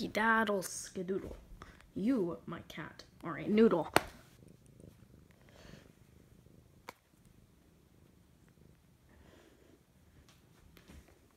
skedaddle skedoodle. You, my cat, are a noodle.